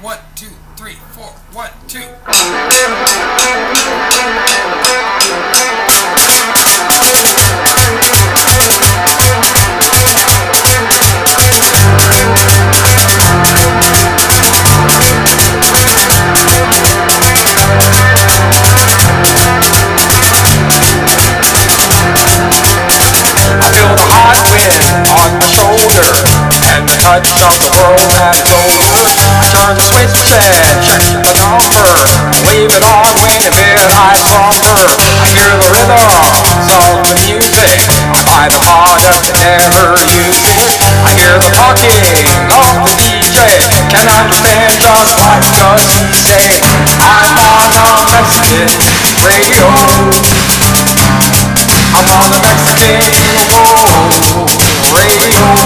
One, two, three, four. One, two. I feel the hot wind on shoulder and the touch of the turn the switch and check the number. Leave it on when a midnight slumber. I hear the rhythms of the music. I buy the product and never use it. I hear the talking of the DJ. Can't understand just what does he say. I'm on a Mexican radio. I'm on the Mexican radio.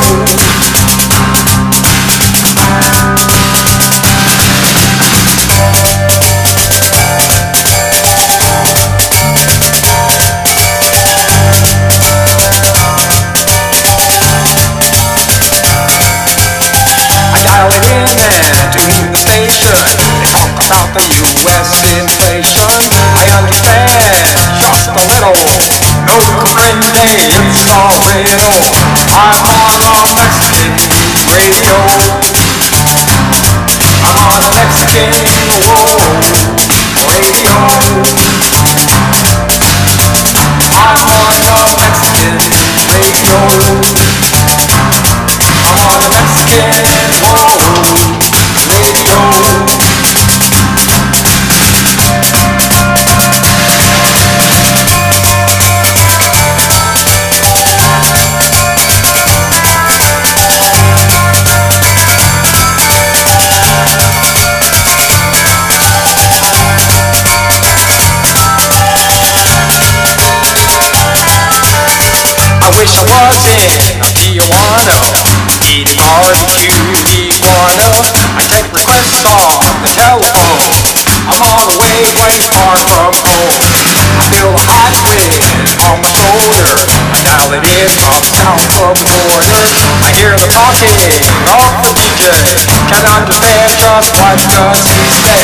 U.S. inflation. I understand just a little. No it's all real. I'm on Mexican radio. I'm on Mexican radio. I'm on Mexican radio. I'm on Mexican in Tijuana Eating I take requests on the telephone I'm on the way way far from home I feel the hot wind on my shoulder I dial it in from south of the border I hear the talking of the DJ Can't just what does he say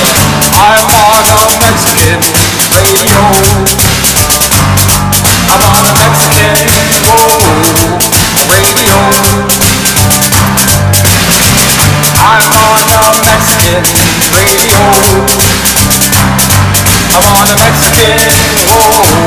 I'm on a Mexican radio I'm on a Mexican radio. I'm on a Mexican whoa,